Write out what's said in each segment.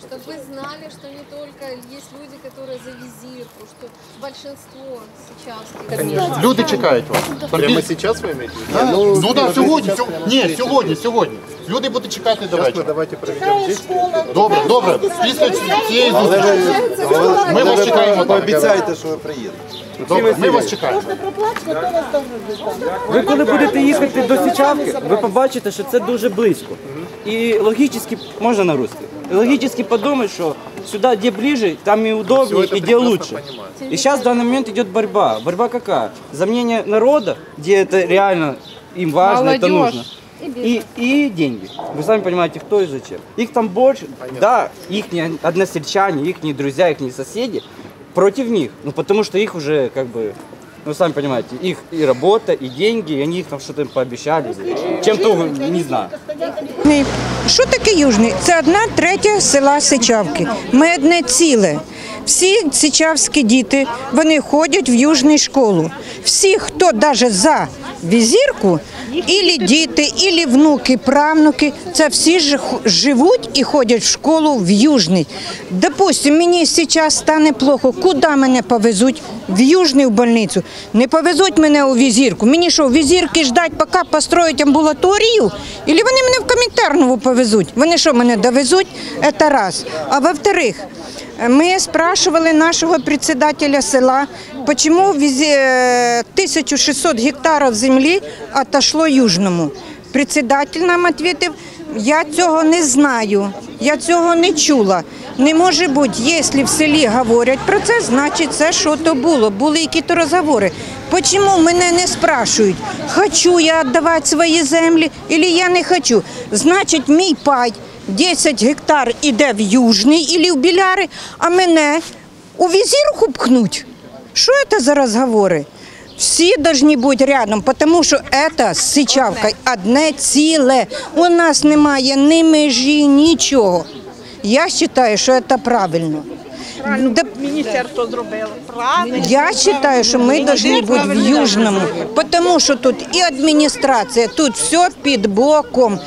Чтобы вы знали, что не только есть люди, которые за визирку, что большинство сейчас. Люди чекають вас. Прямо сейчас вы имеете в виду? Да? Ну, Ну так, скажите, сьогодні. сейчас сьо- прямо Ні, здесь. сьогодні, сьогодні. Люди будуть чекати до Сейчас мы вечора. давайте проведем здесь. Добре, добре. Після цієї зустрічі ми вас чекаємо. там. Пообіцяйте, що ви приїдете. Добре, ми вас чекаємо. Ви коли будете їхати до Січавки, ви побачите, що це дуже близько. І логічно, можна на русский, логически подумать, что сюда, где ближе, там и удобнее, и где лучше. понимаю. И сейчас в данный момент идет борьба. Борьба какая? За мнение народа, где это реально им важно, это нужно. И, и деньги. Вы сами понимаете, кто и зачем. Их там больше, да, их односельчане, их друзья, их соседи против них. Ну потому что их уже как бы, ну сами понимаете, их и работа, и деньги, и они их там что-то им пообещали. Чем-то, не знаю. Южний. Що таке Южний? Це одна третя села Сичавки. Ми одне ціле. Всі сичавські діти вони ходять в южну школу. Всі, хто навіть за візірку, ілі діти, ілі внуки, правнуки, це всі ж живуть і ходять в школу в Южний. Допустим, мені зараз стане плохо, куди мене повезуть? В Южний в больницю. Не повезуть мене у візірку. Мені що, в візірки ждать, поки построять амбулаторію? Ілі вони мене в Комінтернову повезуть? Вони що, мене довезуть? Це раз. А во-вторых, ми спрашивали нашого председателя села, э, 1600 гектарів землі отошло Южному. Председатель нам відповів, я цього не знаю, я цього не чула. Не може бути, якщо в селі говорять про це, значить це що то було, були якісь розговори. Чому мене не спрашують, хочу я віддавати свої землі, або я не хочу. Значить, мій пай 10 гектар іде в Южний і в Біляри, а мене у візірку пхнуть. Що це за розговори? Всі повинні бути рядом, тому що це з Сичавкою одне ціле. У нас немає ні межі, нічого. Я вважаю, що це правильно. Да- Міністерство зробило. Правильно. я вважаю, що ми повинні бути в Южному, тому що тут і адміністрація, тут все під боком.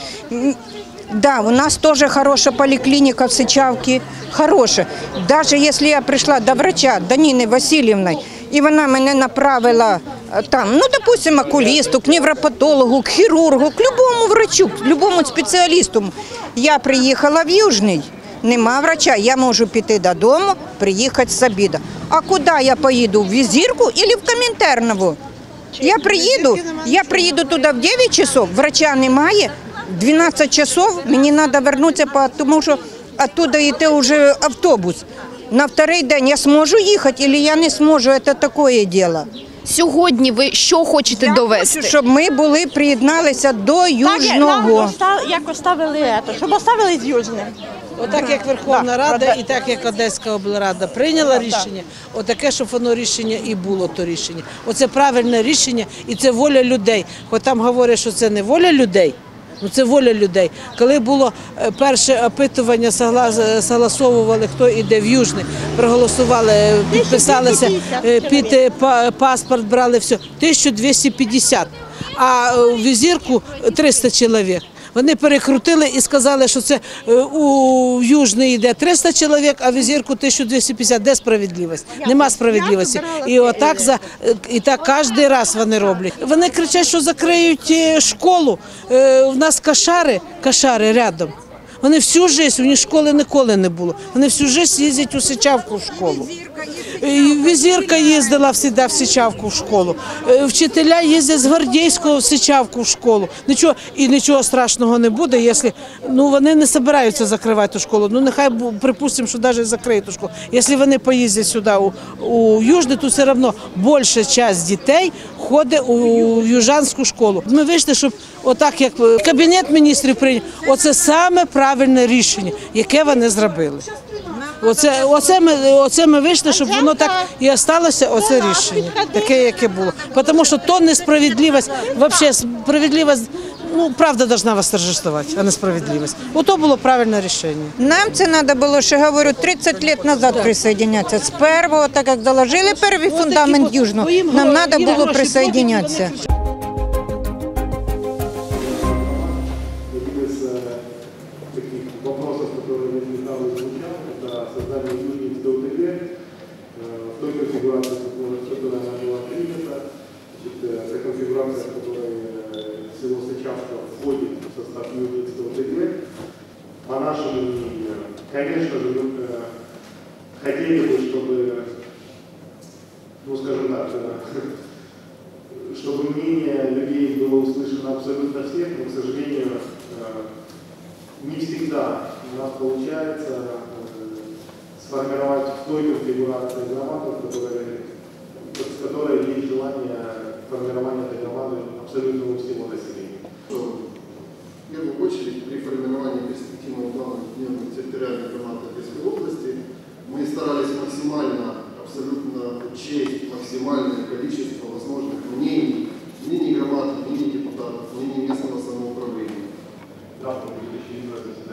М, Да, у нас тоже хорошая поликлиника в Сычавке, хорошая. Даже если я пришла до врача, до Нины Васильевны, і вона мене направила е, там, ну, допустим, окулісту, к невропатологу, к хірургу, к любому врачу, к любому спеціалісту. Я приїхала в Южний, нема врача, я можу піти додому, приїхати з обіду. А куди я поїду? В Візірку або в Комінтернову? Я приїду, я приїду туди в 9 часов, врача немає, 12 часов мені треба повернутися, тому що оттуда йти вже автобус. На второй день я зможу їхати, або я не зможу, це таке діло. Сьогодні ви що хочете довести? Хочу, щоб ми були, приєдналися до Так, Южного. оста- як оставили це, щоб оставили з Южним. Отак як Верховна Рада і так як Одеська облрада прийняла рішення, отаке, щоб воно рішення і було то рішення. Оце правильне рішення і це воля людей. Хоч там говорять, що це не воля людей. Ну це воля людей. Коли було е, перше опитування, согласовували, хто йде в Южний, проголосували, е, підписалися е, під е, паспорт, брали все. 1250. А е, в візірку 300 чоловік. Вони перекрутили і сказали, що це е, у Южний йде 300 чоловік, а в зірку 1250. Де справедливість? Нема справедливості. І отак за е, і так кожен раз вони роблять. Вони кричать, що закриють е, школу. Е, У нас кашари, кашари рядом. Вони всю життя, у них школи ніколи не було. Вони всю життя їздять у Сичавку в школу. Візірка їздила завжди в Сичавку в школу. Е, Вчителя їздять з Гвардійського в Сичавку в школу. Нічого і нічого страшного не буде, якщо ну вони не збираються закривати школу. Ну нехай припустимо, що навіть закриють школу. Якщо вони поїздять сюди у, у Южний, то все одно більша частина дітей ходить у южанську школу. Ми вийшли, щоб отак, як кабінет міністрів прийняв, оце саме правильне рішення, яке вони зробили. Оце, оце, ми, оце ми вийшли, щоб воно так і осталося, оце рішення, таке, яке було. Тому що то несправедливість, взагалі справедливість, ну, правда должна восторжествовать, а не справедливість. Ото було правильне рішення. Нам це треба було, ще говорю, 30 років назад присоединяться. З першого, так як заложили перший фундамент такі, Южного, нам треба було присоединятися. конечно же, мы э, хотели бы, чтобы, будет очередное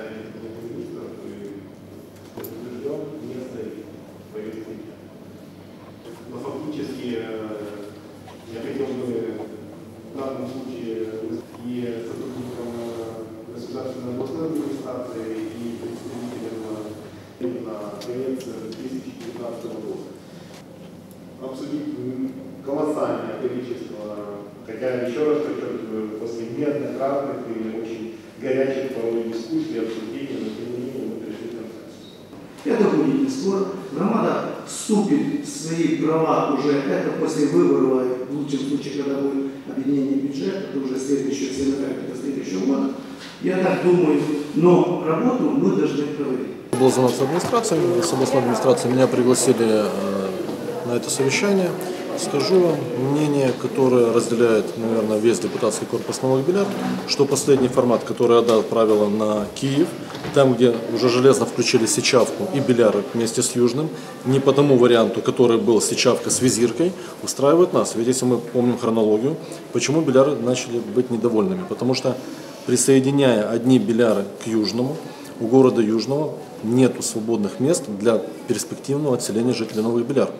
уже это после выборов, в лучшем случае, когда будет объединение бюджета, это уже следующее, это следующего года. Я так думаю, но работу мы должны проводить. Был звонок с администрацией, с областной администрации меня пригласили э, на это совещание. Скажу вам мнение, которое разделяет, наверное, весь депутатский корпус Новых Беляр, что последний формат, который отдал правила на Киев, там, где уже железно включили Сечавку и Беляры вместе с Южным, не по тому варианту, который был Сечавка с Визиркой, устраивает нас. Ведь если мы помним хронологию, почему Беляры начали быть недовольными? Потому что присоединяя одни Беляры к Южному, у города Южного нет свободных мест для перспективного отселения жителей Новых Беляр.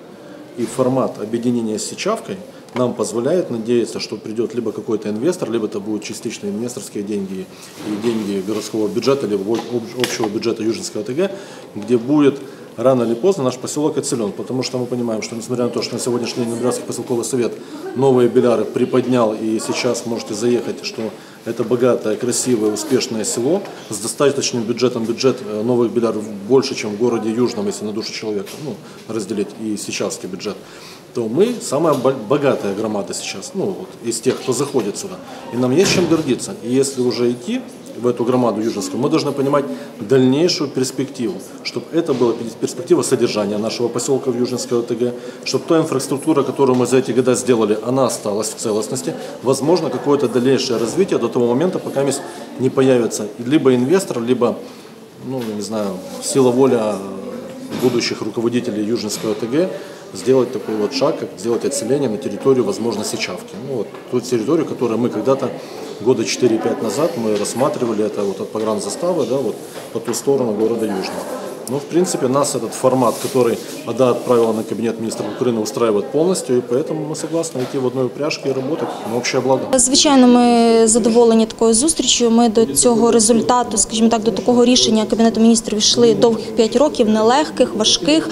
И формат объединения с Сечавкой нам позволяет надеяться, что придет либо какой-то инвестор, либо это будут частично инвесторские деньги и деньги городского бюджета, либо об- общего бюджета Южинского ТГ, где будет рано или поздно наш поселок отселен, потому что мы понимаем, что несмотря на то, что на сегодняшний день Небрянский поселковый совет новые Беляры приподнял и сейчас можете заехать, что это богатое, красивое, успешное село с достаточным бюджетом. Бюджет э, новых Беляр больше, чем в городе Южном, если на душу человека ну, разделить, и сейчасский бюджет то мы самая бо- богатая громада сейчас, ну вот, из тех, кто заходит сюда. И нам есть чем гордиться. И если уже идти в эту громаду южинскую, мы должны понимать дальнейшую перспективу, чтобы это была перспектива содержания нашего поселка в Южинской ОТГ, чтобы та инфраструктура, которую мы за эти года сделали, она осталась в целостности. Возможно, какое-то дальнейшее развитие до того момента, пока не появится либо инвестор, либо, ну, не знаю, сила воля будущих руководителей Южинской ОТГ сделать такой вот шаг, как сделать отселение на территорию, возможно, Сечавки. Ну, вот ту территорию, которую мы когда-то года 4-5 назад мы рассматривали, это вот от погранзаставы, да, вот по ту сторону города Южного. Но, в принципе, нас этот формат, который ОДА отправила на Кабинет министров Украины, устраивает полностью, и поэтому мы согласны идти в одной упряжке и работать на общее благо. Звичайно, ми задоволені такою зустрічю. Ми до цього результату, скажімо так, до такого рішення Кабінету міністрів йшли довгих 5 років, нелегких, важких.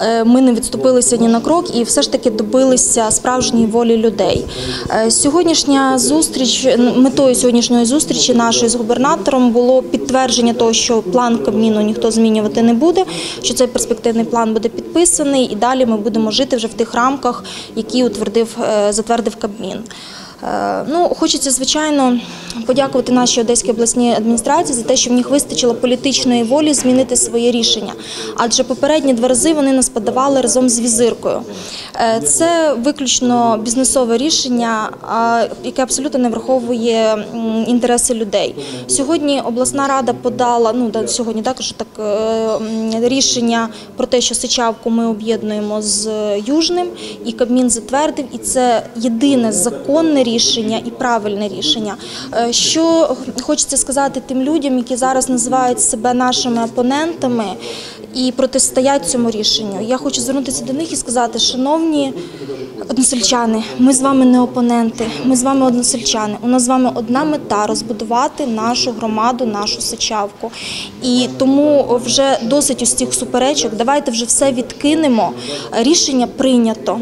Е, Ми не відступилися ні на крок і все ж таки добилися справжньої волі людей. Е, Сьогоднішня зустріч, метою сьогоднішньої зустрічі нашої з губернатором було підтвердження того, що план Кабміну ніхто змінювати не буде, що цей перспективний план буде підписаний, і далі ми будемо жити вже в тих рамках, які е, затвердив Кабмін. Е, Ну, хочеться, звичайно, подякувати нашій Одеській обласній адміністрації за те, що в них вистачило політичної волі змінити своє рішення. Адже попередні два рази вони нас подавали разом з візиркою. Е, Це виключно бізнесове рішення, яке абсолютно не враховує інтереси людей. Сьогодні обласна рада подала, ну сьогодні також так е, рішення про те, що Сичавку ми об'єднуємо з Южним, і Кабмін затвердив, і це єдине законне рішення і правильне рішення. Е, Що хочеться сказати тим людям, які зараз називають себе нашими опонентами і протистоять цьому рішенню. Я хочу звернутися до них і сказати, шановні односельчани, ми з вами не опоненти, ми з вами односельчани. У нас з вами одна мета розбудувати нашу громаду, нашу сичавку. І тому вже досить ось цих суперечок. Давайте вже все відкинемо. Рішення прийнято.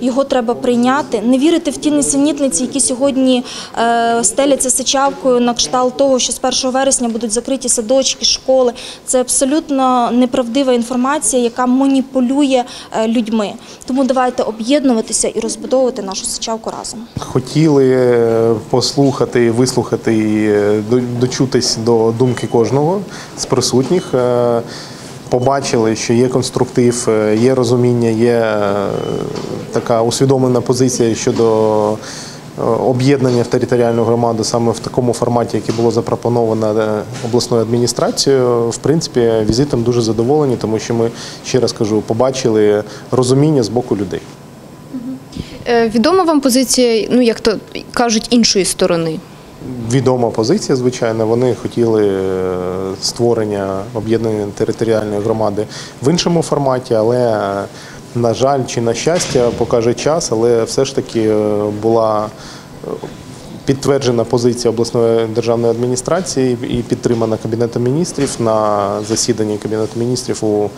Його треба прийняти, не вірити в ті несенітниці, які сьогодні е, стеляться сичавкою на кшталт того, що з 1 вересня будуть закриті садочки, школи. Це абсолютно неправдива інформація, яка маніпулює е, людьми. Тому давайте об'єднуватися і розбудовувати нашу сичавку разом. Хотіли е, послухати, вислухати і дочутись до думки кожного з присутніх. Побачили, що є конструктив, е, є розуміння, є е, така усвідомлена позиція щодо е, об'єднання в територіальну громаду саме в такому форматі, який було запропоновано обласною адміністрацією. В принципі, візитом дуже задоволені, тому що ми ще раз кажу, побачили розуміння з боку людей. Відома вам позиція, ну як то кажуть, іншої сторони. Відома позиція, звичайно. Вони хотіли е, створення об'єднаної територіальної громади в іншому форматі, але, е, на жаль, чи на щастя, покаже час, але все ж таки е, була підтверджена позиція обласної державної адміністрації і підтримана Кабінетом міністрів на засіданні Кабінету міністрів у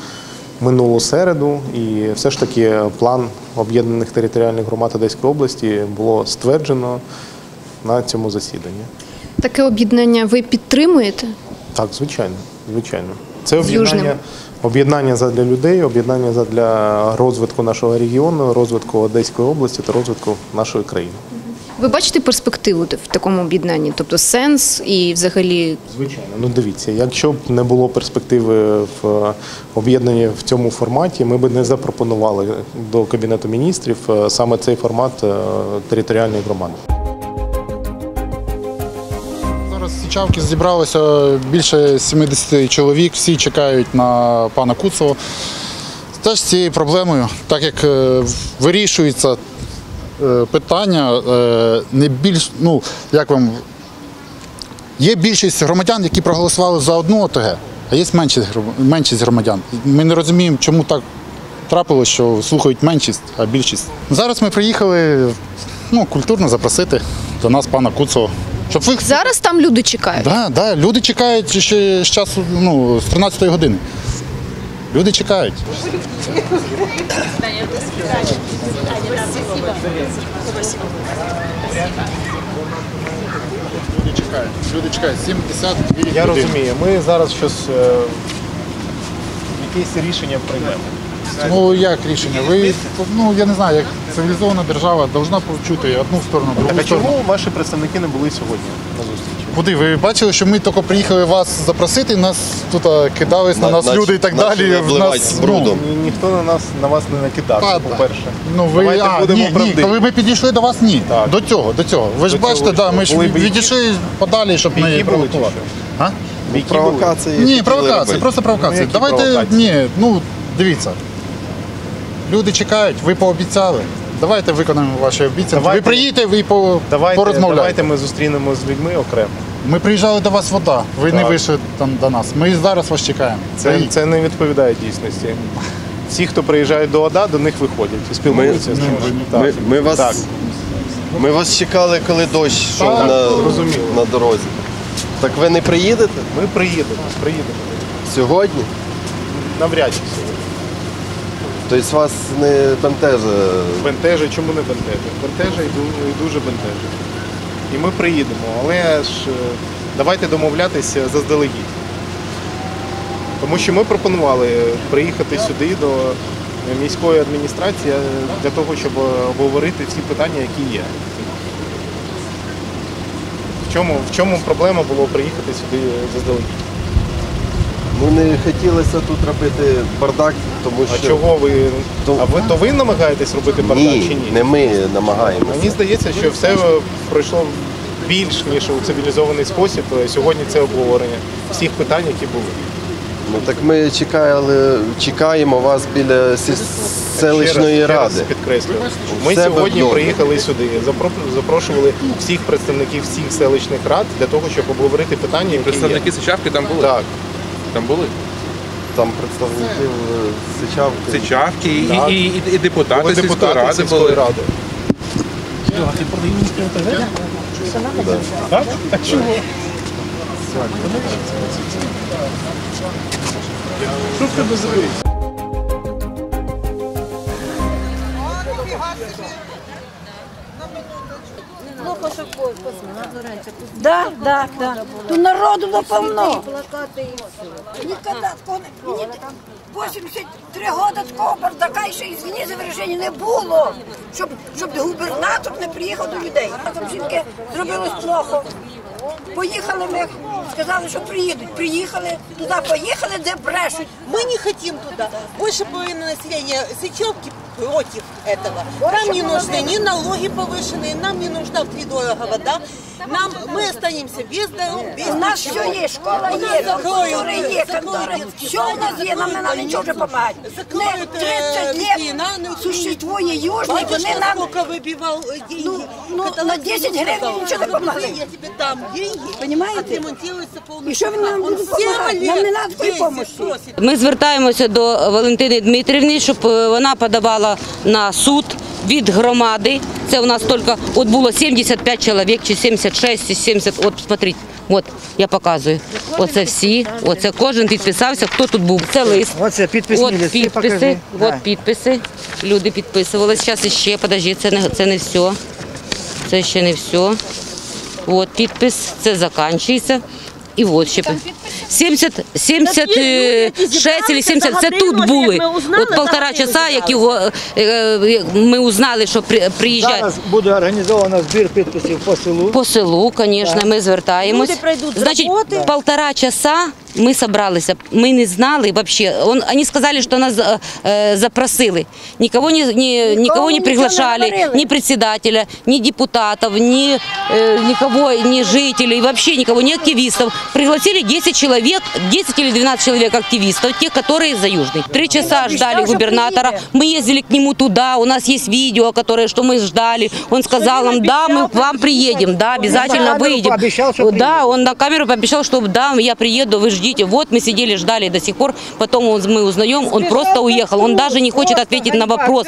минулу середу. І все ж таки план об'єднаних територіальних громад Одеської області було стверджено на цьому засіданні. Таке об'єднання ви підтримуєте? Так, звичайно, звичайно. Це об'єднання, об'єднання задля людей, об'єднання задля розвитку нашого регіону, розвитку Одеської області та розвитку нашої країни. Ви бачите перспективу в такому об'єднанні? Тобто сенс і взагалі Звичайно. Ну дивіться, якщо б не було перспективи в об'єднанні в цьому форматі, ми б не запропонували до Кабінету міністрів е, саме цей формат е, територіальної громади. Зараз зібралося більше 70 чоловік, всі чекають на пана Куцова. Теж з цією проблемою, так як е, вирішується е, питання, е, не більш, ну, як вам, є більшість громадян, які проголосували за одну ОТГ, а є меншість, громадян. Ми не розуміємо, чому так трапилось, що слухають меншість, а більшість. Зараз ми приїхали ну, культурно запросити до нас пана Куцова. Щоб ви зараз там люди чекають. Да, да, люди чекають ще з часу, ну, з 13-ї години. Люди чекають. Люди чекають. Люди чекають. 72 Я розумію. Ми зараз щось е, якесь рішення приймемо. Ну як рішення? Ви ну я не знаю, як цивілізована держава повинна почути одну сторону, другу Так а сторону. чому ваші представники не були сьогодні на зустрічі? Куди? Ви бачили, що ми тільки приїхали вас запросити, нас тут а, кидались на, На- нас нач- люди і так почали далі. В нас, брудом. Ні- Ніхто на нас на вас не накидався, Та, по-перше. Ну ви Давайте а, будемо ні, ні, правдиві. коли ми підійшли до вас, ні. До цього, до цього. Ви ж До цього бачите, да, ми ж були відійшли подалі, щоб не Бійки були чи провокувати. А? Бійки провокації. були? Ні, провокації, просто Ну, провокації. які Давайте, провокації? ні, ну дивіться. Люди чекають, ви пообіцяли. Давайте виконаємо ваші обіцянки. Давайте. Ви приїдете, ви по, Давайте, порозмовляєте. давайте ми зустрінемо з людьми окремо. Ми приїжджали до вас вода, ви не Так. вийшли там до нас. Ми зараз вас чекаємо. Це, Приїдьте. це не відповідає дійсності. Всі, хто приїжджають до ОДА, до них виходять і спілкуються з ними. Так. Ми, ми, вас, Так. ми вас чекали, коли дощ йшов Так, на, на дорозі. Так ви не приїдете Ми приїдемо, приїдемо. сьогодні? Навряд чи сьогодні. Тобто вас не бентежить? Бентежить, чому не бентежить? Бентежить і ду- і дуже бентежить. І ми приїдемо, але ж е, давайте домовлятися заздалегідь. Тому що ми пропонували приїхати сюди до міської адміністрації е, для того, щоб обговорити всі питання, які є. Чому, в чому проблема було приїхати сюди заздалегідь? Ну не хотілося тут робити бардак, тому що. А чого ви? А ви то ви намагаєтесь робити бардак Ні, чи ні? не ми намагаємося. Мені здається, що все пройшло більш ніж у цивілізований спосіб. Сьогодні це обговорення всіх питань, які були. Ну так ми чекали, чекаємо вас біля селищної Ще раз- ще раз ради. підкреслюю. Ми сьогодні приїхали сюди, запро- запрошували всіх представників всіх селищних рад для того, щоб обговорити питання, які Представники є. Сичавки там були? Так. Там були? Там представників е, Сичавки. Сичавки і, Так. і, і, і депутати Були сільської депутати ради сільської були. ради. Що в тебе заберіть? Да, да, да. Тут народу наповно. Никогда такого не... Ні, 83 года такого бардака і ще, извини за вираження, не було. Щоб, щоб губернатор не приїхав до людей. А там жінки зробилось плохо. Поїхали ми, сказали, що приїдуть. Приїхали, туди поїхали, де брешуть. Мы не хотим туда. Больше половины населения Сычевки против этого. Нам не нужны ни налоги повышенные, нам не нужна втридорого вода. Нам, мы останемся без дорог, без У нас ничего. все є, школа У нас є, закроют, контори є, закроют контори. детские Все у сады, нас є, нам не треба нічого вже допомагати. Закроют Не, э, 30 лет ветеринарную существує Южний, Батюшка вони нам сколько выбивал э, деньги. Ну, ну, Когда на он 10 сказал, гривен ничего не помогли. Я тебе дам деньги, Понимаете? отремонтируется полностью. І що він нам Он буде семь допомагати? Нам лет не треба такої ездит, допомоги. просит. Ми звертаємося до Валентини Дмитрівни, щоб е, вона подавала на суд від громади. Це у нас тільки от було 75 чоловік, чи 76, чи 70. От смотрите, от я показую. Оце всі, оце кожен підписався, хто тут був. Це лист. Оце підписні От підписи, от підписи. Люди підписувалися. Зараз іще, подожди, це не, це не все. Це ще не все. От підпис, це закінчується. І от ще 70, 76 чи 70, це тут були. От полтора часа, як його е, е, ми узнали, що при- приїжджає. Зараз буде організовано збір підписів по селу. По селу, звісно, ми звертаємось. Люди прийдуть з Значить, роботи. полтора часа ми собралися. Ми не знали вообще. Он, они сказали, что нас э, э, запросили. Никого не, не, никого не ничего не приглашали, говорили. ни председателя, ни депутатов, ни э, никого, ни жителей, вообще никого, ни активистов. Пригласили 10 человек, 10 или 12 человек активистов, те, которые за Южный. Три часа ждали губернатора. Мы ездили к нему туда, у нас есть видео, которое, что мы ждали. Он сказал нам, да, мы к вам приедем, да, обязательно выйдем. Да, он на камеру пообещал, что да, я приеду, вы ждите. Вот мы сидели, ждали до сих пор. Потом мы узнаем, он просто уехал. Он даже не хочет ответить на вопрос,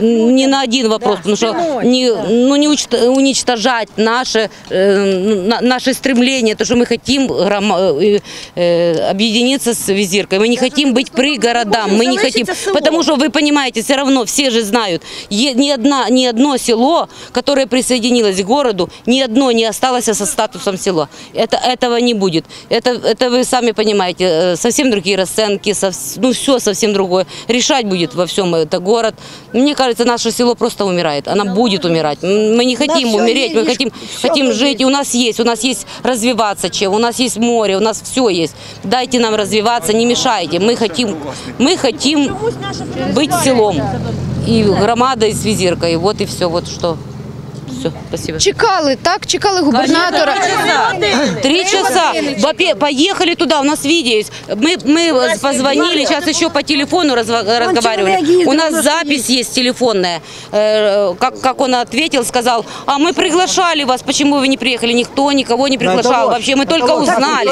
ни на один вопрос, потому что не, ну, не учт- уничтожать наше, э, на- наше стремление, то, что мы хотим э, э, объединиться с Визиркой. Мы не хотим быть пригородам, мы не хотим, потому что вы понимаете, все равно все же знают, ни, одна, ни одно село, которое присоединилось к городу, ни одно не осталось со статусом села. Это, этого не будет. Это, это вы сами понимаете, э, совсем другие расценки, ну все совсем другое. Решать будет во всем это город. Мне кажется, наше село просто умирает. Оно будет умирать. Мы не хотим всё умереть, мы хотим, хотим жить. И у нас есть, у нас есть развиваться чем, у нас есть море, у нас все есть. Дайте нам развиваться, не мешайте. Мы хотим, мы хотим быть селом. И громадой с визиркой. Вот и все, вот что. Все, спасибо. Чекали, так? Чекали губернатора. Три часа. Поехали туда, у нас видео есть. Мы, мы позвонили, сейчас еще по телефону разва- разговаривали. У нас запись есть телефонная. Э, Как, как он ответил, сказал, а мы приглашали вас, почему вы не приехали? Никто никого не приглашал. Вообще мы только узнали.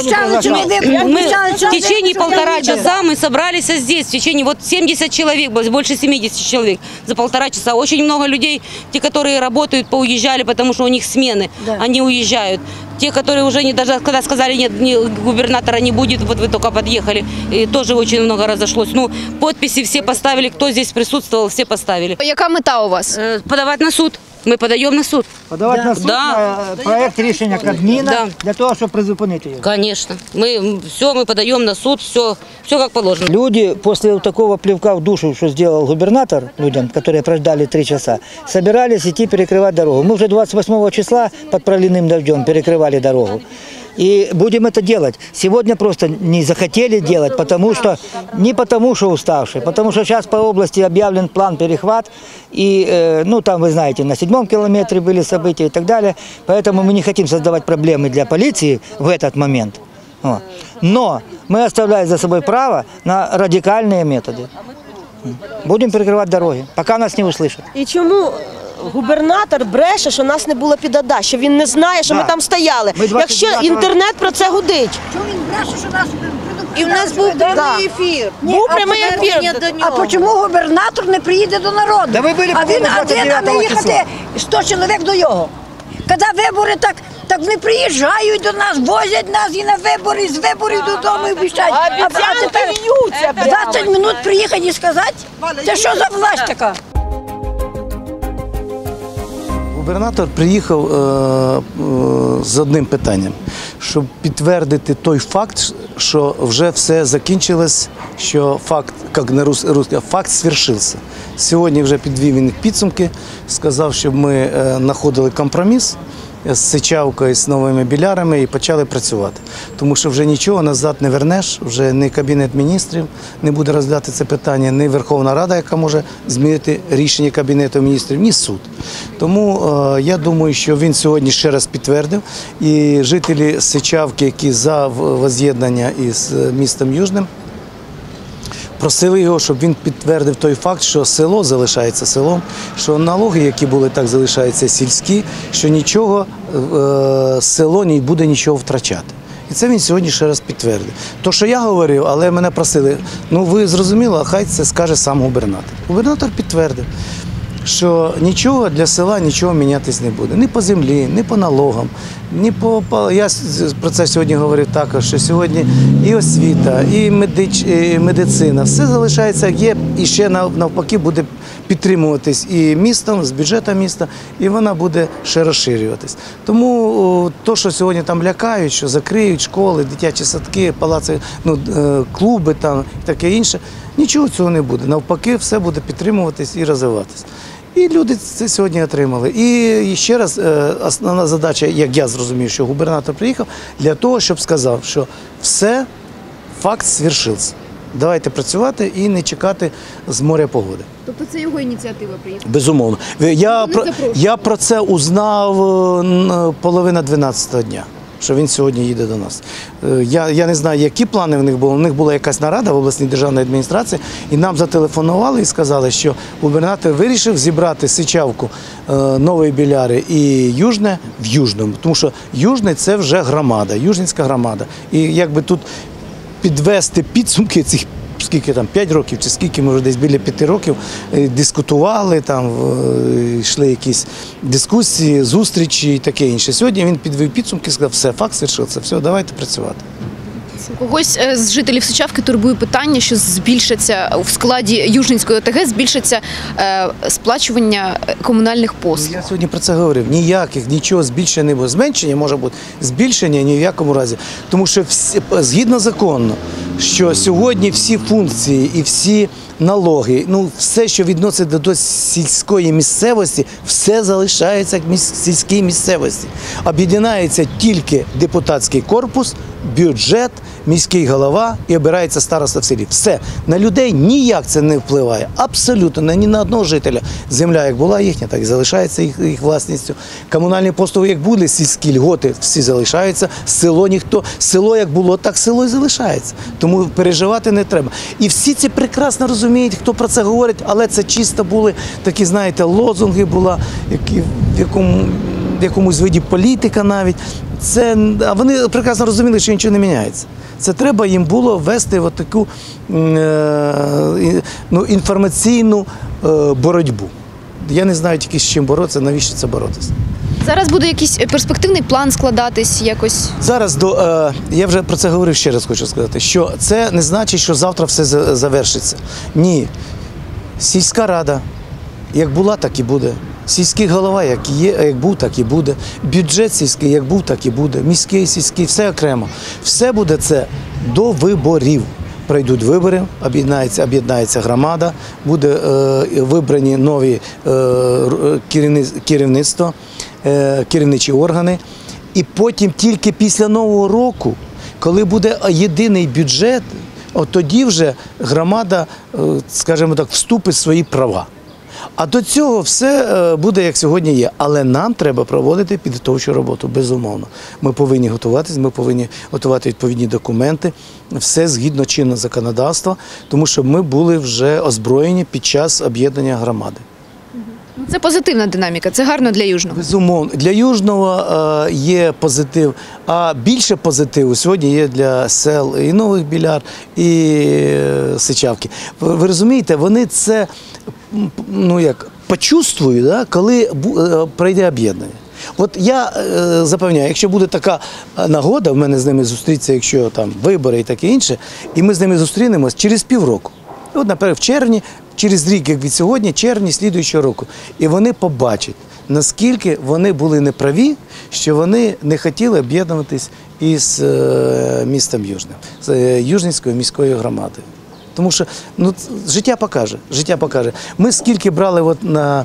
Мы в течение полтора часа мы собрались здесь. В течение вот 70 человек, было, больше 70 человек за полтора часа. Очень много людей, те, которые работают, поуезжали, потому что у них смены. Они уезжают. Те, которые уже не даже когда сказали нет, не- губернатора не будет, вот вы только подъехали, и тоже очень много разошлось. Ну, подписи все поставили, кто здесь присутствовал, все поставили. Яка мета у вас? Э, Подавать на суд. Мы подаем на суд. Подавати на суд Да. на проект рішення Кабміна Да. для того, щоб призупинити його. Конечно. Мы все, мы подаем на суд, все, все как положено. Люди после такого плевка в душу, что сделал губернатор людям, которые прождали три часа, собирались идти перекрывать дорогу. Мы уже 28 числа под проливным дождем перекрывали дорогу. И будем это делать. Сегодня просто не захотели делать, потому что не потому, что уставшие, потому что сейчас по области объявлен план перехват, и, э, ну, там, вы знаете, на седьмом километре были события и так далее, поэтому мы не хотим создавать проблемы для полиции в этот момент. Но мы оставляем за собой право на радикальные методы. Будем перекрывать дороги, пока нас не услышат. І чому губернатор бреше, що нас не було під АДА, що він не знає, що ми там стояли. Якщо інтернет про це гудить. Чому він бреше, що нас І в нас був прямий ефір. Був прямий ефір. А чому губернатор не приїде до народу? Да ви були а він один, а не їхати 100 чоловік до його. Коли вибори, так, так вони приїжджають до нас, возять нас і на вибори, з виборів додому і обіцяють. А обіцянки льються прямо. 20 минут приїхати і сказати, це що за власть така? Губернатор приїхав е, е, з одним питанням, щоб підтвердити той факт, що вже все закінчилось, що факт, як на рус, русська, факт свершився. Сьогодні вже підвів він підсумки, сказав, щоб ми е, знаходили компроміс з Сичавкою, з новими білярами і почали працювати. Тому що вже нічого назад не вернеш, вже ні Кабінет міністрів не буде розглядати це питання, ні Верховна Рада, яка може змінити рішення Кабінету міністрів, ні суд. Тому е, я думаю, що він сьогодні ще раз підтвердив, і жителі Сичавки, які за воз'єднання із е, містом Южним, Просили його, щоб він підтвердив той факт, що село залишається селом, що налоги, які були, так залишаються сільські, що нічого е, село не буде нічого втрачати. І це він сьогодні ще раз підтвердив. То, що я говорив, але мене просили, ну ви зрозуміли, а хай це скаже сам губернатор. Губернатор підтвердив, що нічого для села нічого мінятись не буде. Ні по землі, ні по налогам, ні по, я про це сьогодні говорив також, що сьогодні і освіта, і, медич, і медицина, все залишається як є, і ще навпаки буде підтримуватись і містом, з бюджету міста, і вона буде ще розширюватись. Тому то, що сьогодні там лякають, що закриють школи, дитячі садки, палаци, ну, е, клуби там і таке інше, нічого цього не буде. Навпаки, все буде підтримуватись і розвиватись. І люди це сьогодні отримали. І ще раз, е, основна задача, як я зрозумів, що губернатор приїхав для того, щоб сказав, що все, факт свершився. Давайте працювати і не чекати з моря погоди. Тобто це його ініціатива приїхала? Безумовно. Я про, я про це узнав е, половина 12-го дня. Що він сьогодні їде до нас. Е, Я, я не знаю, які плани в них були. У них була якась нарада в обласній державній адміністрації, і нам зателефонували і сказали, що губернатор вирішив зібрати Сичавку, е, Нової Біляри і Южне в Южному. Тому що Южне це вже громада, Южненська громада. І якби тут підвести підсумки цих скільки там 5 років, чи скільки може десь біля 5 років е, дискутували, там е, йшли якісь дискусії, зустрічі і таке інше. Сьогодні він підвів підсумки, сказав, все, факт свершився, все, давайте працювати. Когось е, з жителів Сичавки турбує питання, що збільшиться в складі Южненської ОТГ збільшиться е, сплачування е, комунальних послуг. Я сьогодні про це говорив. Ніяких, нічого збільшення не буде. Зменшення може бути, збільшення ні в якому разі. Тому що всі, згідно закону, що сьогодні всі функції і всі налоги, ну все, що відноситься до сільської місцевості, все залишається в сільській місцевості. Об'єднається тільки депутатський корпус, бюджет, міський голова і обирається староста в селі. Все на людей ніяк це не впливає. Абсолютно ні на одного жителя. Земля як була їхня, так і залишається їх, їх власністю. Комунальні послуги як були, сільські льготи всі залишаються. Село ніхто, село як було, так село і залишається. Тому переживати не треба. І всі це прекрасно розуміють, хто про це говорить, але це чисто були такі, знаєте, лозунги була, які в якому в якомусь виді політика навіть. Це, а вони прекрасно розуміли, що нічого не міняється. Це треба їм було ввести в таку е, ну, інформаційну е, боротьбу. Я не знаю тільки з чим боротися, навіщо це боротися. Зараз буде якийсь перспективний план складатись якось. Зараз до е, я вже про це говорив ще раз, хочу сказати, що це не значить, що завтра все завершиться. Ні. Сільська рада, як була, так і буде. Сільський голова, як є, як був, так і буде. Бюджет сільський, як був, так і буде. Міський, сільський, все окремо. Все буде це до виборів. Пройдуть вибори, об'єднається, об'єднається громада, буде е, вибрані нові е, керівництво, е, керівничі органи. І потім тільки після Нового року, коли буде єдиний бюджет, от тоді вже громада, е, скажімо так, вступить в свої права. А до цього все е, буде як сьогодні є. Але нам треба проводити підготовчу роботу, безумовно. Ми повинні готуватись, ми повинні готувати відповідні документи, все згідно чинного законодавства, тому що ми були вже озброєні під час об'єднання громади. Це позитивна динаміка, це гарно для Южного. Безумовно, для Южного е, є позитив, а більше позитиву сьогодні є для сел і Нових Біляр, і е, Сичавки. Ви, розумієте, вони це ну як почувствують, да, коли е, пройде об'єднання. От я е, запевняю, якщо буде така е, нагода, в мене з ними зустрітися, якщо там вибори і таке інше, і ми з ними зустрінемось через півроку. От, наприклад, в червні, через рік, як від сьогодні, червні слідуючого року. І вони побачать, наскільки вони були неправі, що вони не хотіли об'єднуватись із е, містом Южним, з е, Южненською міською громадою. Тому що ну, життя покаже. Життя покаже. Ми скільки брали от на,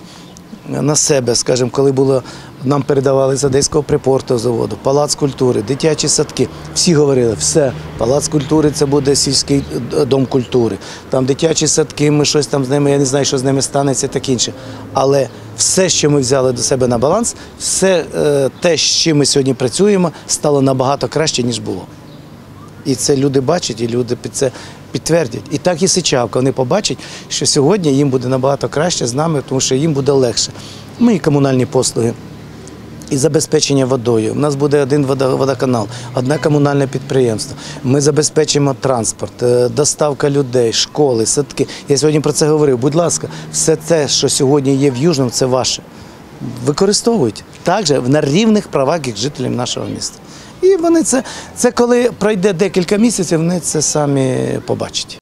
на себе, скажімо, коли було, нам передавали з Одеського припорту заводу, палац культури, дитячі садки. Всі говорили, все, палац культури це буде сільський е, дом культури. Там дитячі садки, ми щось там з ними, я не знаю, що з ними станеться, так інше. Але все, що ми взяли до себе на баланс, все е, те, з чим ми сьогодні працюємо, стало набагато краще, ніж було. І це люди бачать, і люди під це підтвердять. І так і Сичавка. Вони побачать, що сьогодні їм буде набагато краще з нами, тому що їм буде легше. Ми і комунальні послуги, і забезпечення водою. У нас буде один водо- водоканал, одне комунальне підприємство. Ми забезпечимо транспорт, е, доставка людей, школи, садки. Я сьогодні про це говорив. Будь ласка, все те, що сьогодні є в Южному, це ваше. Використовують так же на рівних правах, як жителям нашого міста. І вони це, це коли пройде декілька місяців, вони це самі побачать.